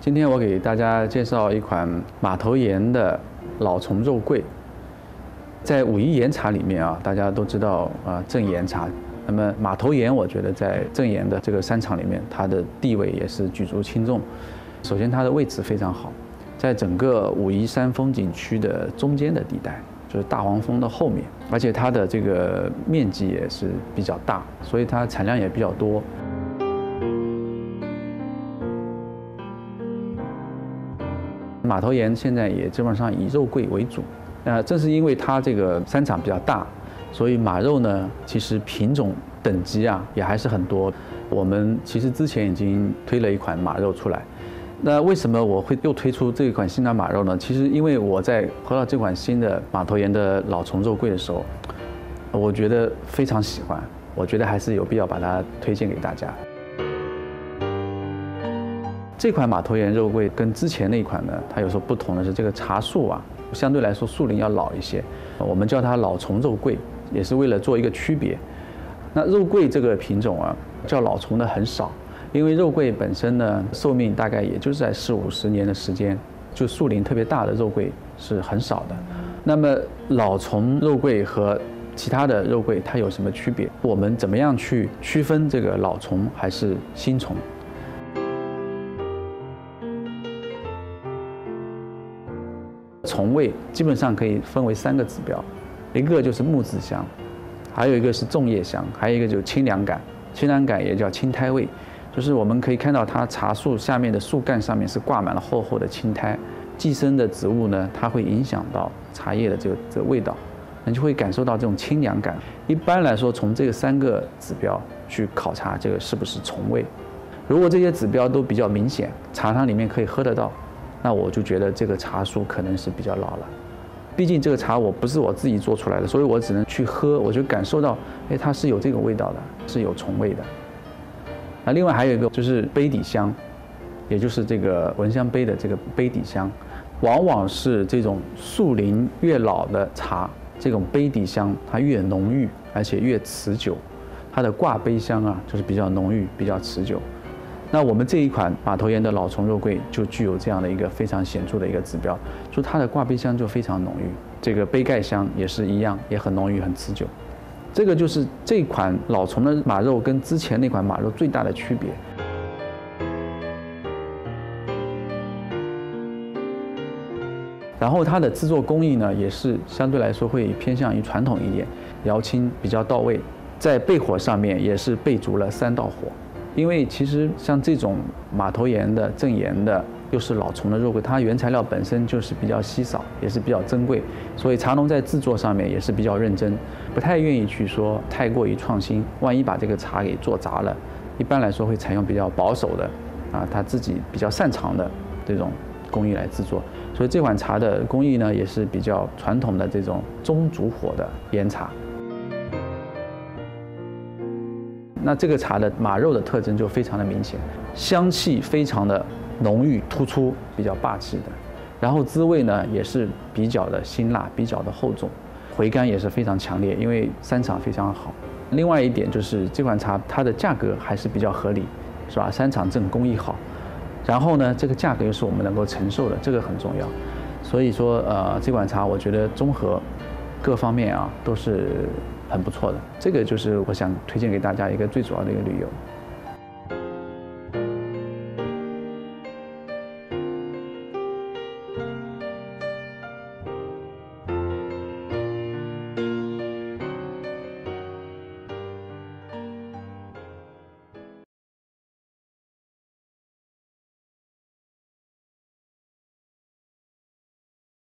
今天我给大家介绍一款马头岩的老虫肉桂。在武夷岩茶里面啊，大家都知道啊，正岩茶。那么马头岩，我觉得在正岩的这个山场里面，它的地位也是举足轻重。首先，它的位置非常好，在整个武夷山风景区的中间的地带，就是大黄蜂的后面，而且它的这个面积也是比较大，所以它产量也比较多。马头岩现在也基本上以肉桂为主，呃，正是因为它这个山场比较大，所以马肉呢，其实品种等级啊也还是很多。我们其实之前已经推了一款马肉出来，那为什么我会又推出这一款新的马肉呢？其实因为我在喝到这款新的马头岩的老虫肉桂的时候，我觉得非常喜欢，我觉得还是有必要把它推荐给大家。这款马头岩肉桂跟之前那一款呢，它有时候不同的是这个茶树啊，相对来说树龄要老一些。我们叫它老虫肉桂，也是为了做一个区别。那肉桂这个品种啊，叫老虫的很少，因为肉桂本身呢，寿命大概也就是在四五十年的时间，就树龄特别大的肉桂是很少的。那么老虫肉桂和其他的肉桂它有什么区别？我们怎么样去区分这个老虫还是新虫？虫味基本上可以分为三个指标，一个就是木质香，还有一个是粽叶香，还有一个就是清凉感。清凉感也叫青苔味，就是我们可以看到它茶树下面的树干上面是挂满了厚厚的青苔，寄生的植物呢，它会影响到茶叶的这个这个味道，你就会感受到这种清凉感。一般来说，从这个三个指标去考察这个是不是虫味，如果这些指标都比较明显，茶汤里面可以喝得到。那我就觉得这个茶树可能是比较老了，毕竟这个茶我不是我自己做出来的，所以我只能去喝，我就感受到，哎，它是有这个味道的，是有虫味的。那另外还有一个就是杯底香，也就是这个闻香杯的这个杯底香，往往是这种树龄越老的茶，这种杯底香它越浓郁，而且越持久，它的挂杯香啊就是比较浓郁，比较持久。那我们这一款马头岩的老虫肉桂就具有这样的一个非常显著的一个指标，就它的挂杯香就非常浓郁，这个杯盖香也是一样，也很浓郁、很持久。这个就是这款老虫的马肉跟之前那款马肉最大的区别。然后它的制作工艺呢，也是相对来说会偏向于传统一点，窑青比较到位，在焙火上面也是焙足了三道火。因为其实像这种马头岩的正岩的，又是老虫的肉桂，它原材料本身就是比较稀少，也是比较珍贵，所以茶农在制作上面也是比较认真，不太愿意去说太过于创新，万一把这个茶给做砸了，一般来说会采用比较保守的，啊，他自己比较擅长的这种工艺来制作，所以这款茶的工艺呢，也是比较传统的这种中足火的岩茶。那这个茶的马肉的特征就非常的明显，香气非常的浓郁突出，比较霸气的，然后滋味呢也是比较的辛辣，比较的厚重，回甘也是非常强烈，因为山场非常好。另外一点就是这款茶它的价格还是比较合理，是吧？山场正工艺好，然后呢这个价格又是我们能够承受的，这个很重要。所以说呃这款茶我觉得综合各方面啊都是。很不错的，这个就是我想推荐给大家一个最主要的一个理由。